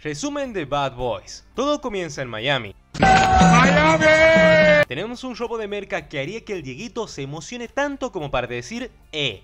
Resumen de Bad Boys. Todo comienza en Miami. Tenemos un robo de merca que haría que el Dieguito se emocione tanto como para decir eh.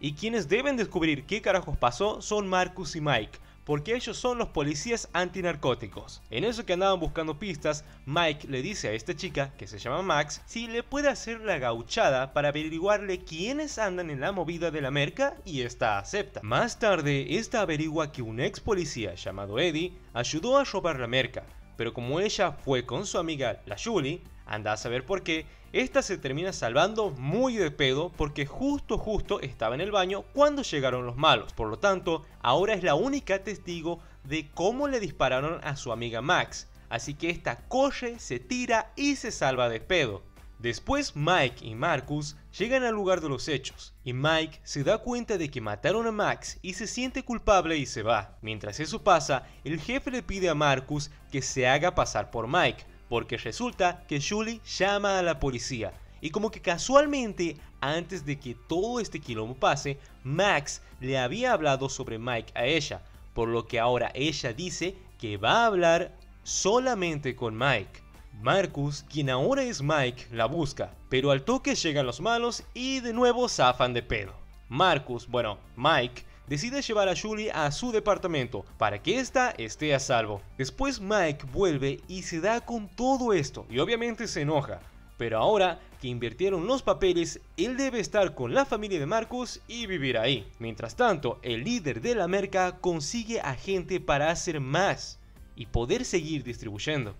Y quienes deben descubrir qué carajos pasó son Marcus y Mike, porque ellos son los policías antinarcóticos. En eso que andaban buscando pistas, Mike le dice a esta chica, que se llama Max, si le puede hacer la gauchada para averiguarle quiénes andan en la movida de la merca y esta acepta. Más tarde, esta averigua que un ex policía llamado Eddie ayudó a robar la merca, pero como ella fue con su amiga la Julie, anda a saber por qué, esta se termina salvando muy de pedo porque justo justo estaba en el baño cuando llegaron los malos. Por lo tanto, ahora es la única testigo de cómo le dispararon a su amiga Max. Así que esta corre, se tira y se salva de pedo. Después Mike y Marcus llegan al lugar de los hechos y Mike se da cuenta de que mataron a Max y se siente culpable y se va. Mientras eso pasa, el jefe le pide a Marcus que se haga pasar por Mike porque resulta que Julie llama a la policía y como que casualmente antes de que todo este quilombo pase, Max le había hablado sobre Mike a ella, por lo que ahora ella dice que va a hablar solamente con Mike. Marcus, quien ahora es Mike, la busca, pero al toque llegan los malos y de nuevo zafan de pedo. Marcus, bueno, Mike, decide llevar a Julie a su departamento para que ésta esté a salvo. Después Mike vuelve y se da con todo esto y obviamente se enoja. Pero ahora que invirtieron los papeles, él debe estar con la familia de Marcus y vivir ahí. Mientras tanto, el líder de la merca consigue a gente para hacer más y poder seguir distribuyendo.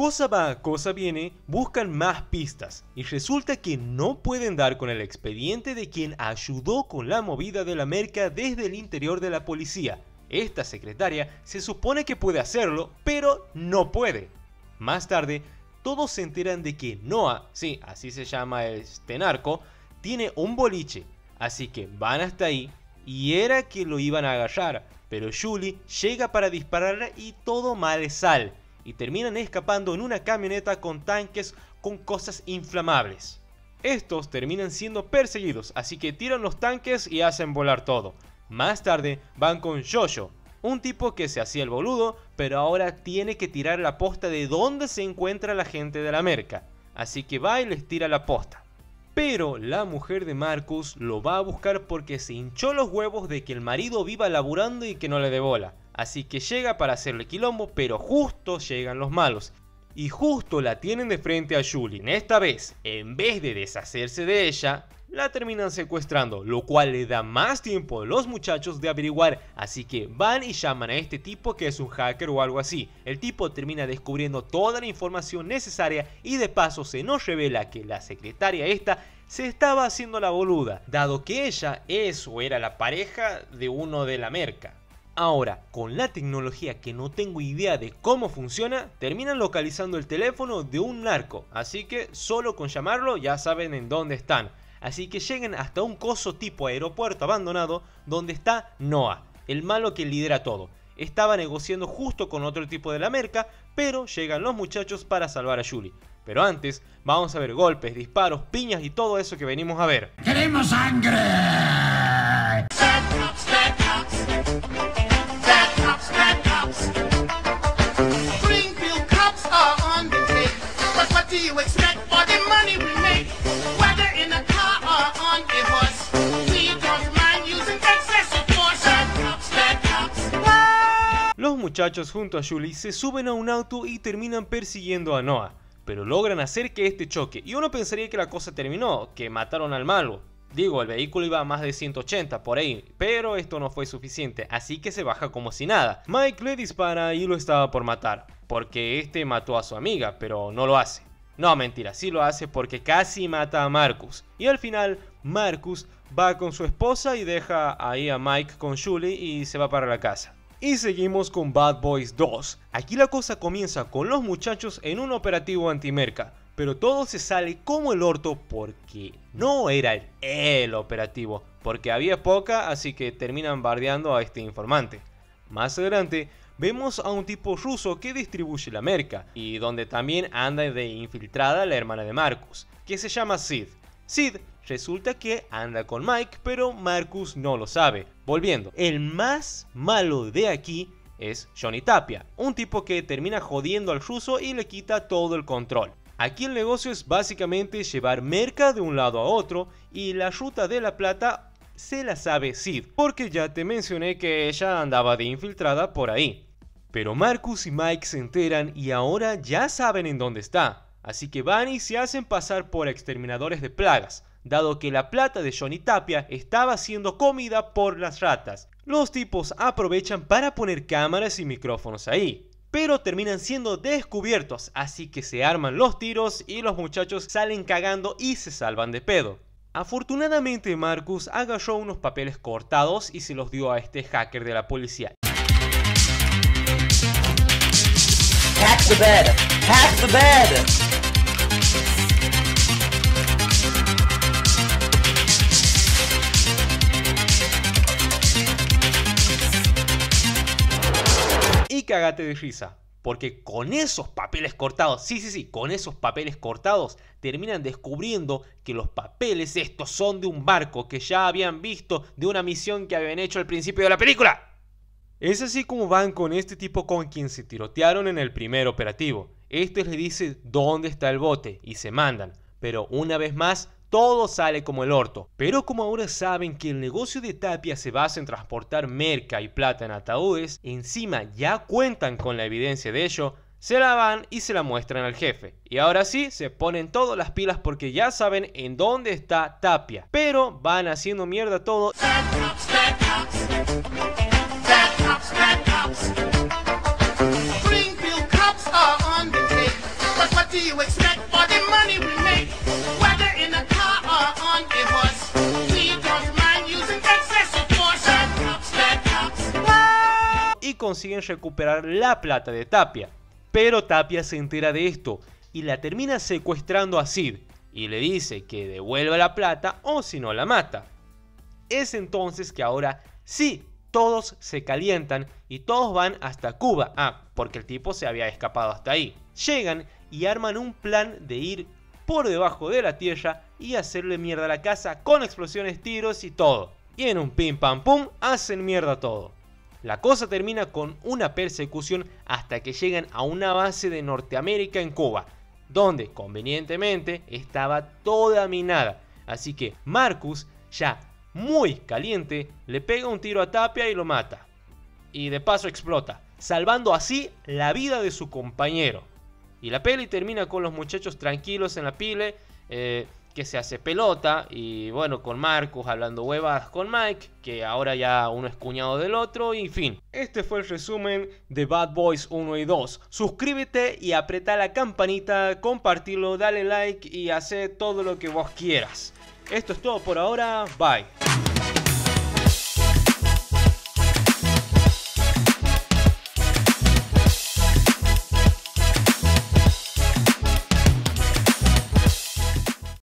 Cosa va, cosa viene, buscan más pistas y resulta que no pueden dar con el expediente de quien ayudó con la movida de la merca desde el interior de la policía. Esta secretaria se supone que puede hacerlo, pero no puede. Más tarde, todos se enteran de que Noah, sí, así se llama este narco, tiene un boliche, así que van hasta ahí y era que lo iban a agarrar, pero Julie llega para dispararle y todo mal sale y terminan escapando en una camioneta con tanques con cosas inflamables. Estos terminan siendo perseguidos, así que tiran los tanques y hacen volar todo. Más tarde van con Jojo, un tipo que se hacía el boludo, pero ahora tiene que tirar la posta de dónde se encuentra la gente de la merca. Así que va y les tira la posta. Pero la mujer de Marcus lo va a buscar porque se hinchó los huevos de que el marido viva laburando y que no le dé bola. Así que llega para hacerle quilombo, pero justo llegan los malos. Y justo la tienen de frente a Julien. Esta vez, en vez de deshacerse de ella, la terminan secuestrando, lo cual le da más tiempo a los muchachos de averiguar, así que van y llaman a este tipo que es un hacker o algo así. El tipo termina descubriendo toda la información necesaria y de paso se nos revela que la secretaria esta se estaba haciendo la boluda, dado que ella es o era la pareja de uno de la merca. Ahora, con la tecnología que no tengo idea de cómo funciona, terminan localizando el teléfono de un narco, así que solo con llamarlo ya saben en dónde están. Así que lleguen hasta un coso tipo aeropuerto abandonado donde está Noah, el malo que lidera todo. Estaba negociando justo con otro tipo de la merca, pero llegan los muchachos para salvar a Julie. Pero antes, vamos a ver golpes, disparos, piñas y todo eso que venimos a ver. ¡Queremos sangre! Muchachos junto a Julie se suben a un auto y terminan persiguiendo a Noah, pero logran hacer que este choque y uno pensaría que la cosa terminó, que mataron al malo. Digo, el vehículo iba a más de 180 por ahí, pero esto no fue suficiente, así que se baja como si nada. Mike le dispara y lo estaba por matar, porque este mató a su amiga, pero no lo hace. No, mentira, sí lo hace porque casi mata a Marcus. Y al final, Marcus va con su esposa y deja ahí a Mike con Julie y se va para la casa. Y seguimos con Bad Boys 2. Aquí la cosa comienza con los muchachos en un operativo antimerca, pero todo se sale como el orto porque no era el, operativo, porque había poca, así que terminan bardeando a este informante. Más adelante, vemos a un tipo ruso que distribuye la merca, y donde también anda de infiltrada la hermana de Marcus, que se llama Sid. Sid resulta que anda con Mike, pero Marcus no lo sabe. Volviendo, el más malo de aquí es Johnny Tapia, un tipo que termina jodiendo al ruso y le quita todo el control. Aquí el negocio es básicamente llevar merca de un lado a otro y la ruta de la plata se la sabe Sid, porque ya te mencioné que ella andaba de infiltrada por ahí. Pero Marcus y Mike se enteran y ahora ya saben en dónde está, así que van y se hacen pasar por exterminadores de plagas, dado que la plata de Johnny Tapia estaba siendo comida por las ratas. Los tipos aprovechan para poner cámaras y micrófonos ahí, pero terminan siendo descubiertos, así que se arman los tiros y los muchachos salen cagando y se salvan de pedo. Afortunadamente Marcus agarró unos papeles cortados y se los dio a este hacker de la policía. Cagate de risa. Porque con esos papeles cortados, sí, sí, sí, con esos papeles cortados terminan descubriendo que los papeles estos son de un barco que ya habían visto de una misión que habían hecho al principio de la película. Es así como van con este tipo con quien se tirotearon en el primer operativo. Este les dice dónde está el bote y se mandan. Pero una vez más todo sale como el orto. Pero como ahora saben que el negocio de Tapia se basa en transportar merca y plata en ataúdes, encima ya cuentan con la evidencia de ello, se la van y se la muestran al jefe. Y ahora sí, se ponen todas las pilas porque ya saben en dónde está Tapia. Pero van haciendo mierda todo. Consiguen recuperar la plata de Tapia. Pero Tapia se entera de esto y la termina secuestrando a Sid y le dice que devuelva la plata o si no la mata. Es entonces que ahora sí, todos se calientan y todos van hasta Cuba. Ah, porque el tipo se había escapado hasta ahí. Llegan y arman un plan de ir por debajo de la tierra y hacerle mierda a la casa con explosiones, tiros y todo. Y en un pim pam pum hacen mierda todo. La cosa termina con una persecución hasta que llegan a una base de Norteamérica en Cuba, donde convenientemente estaba toda minada. Así que Marcus, ya muy caliente, le pega un tiro a Tapia y lo mata. Y de paso explota, salvando así la vida de su compañero. Y la peli termina con los muchachos tranquilos en la pile, eh, que se hace pelota y bueno, con Marcus hablando huevas con Mike, que ahora ya uno es cuñado del otro y fin. Este fue el resumen de Bad Boys 1 y 2. Suscríbete y apreta la campanita, compartirlo, dale like y hace todo lo que vos quieras. Esto es todo por ahora, bye.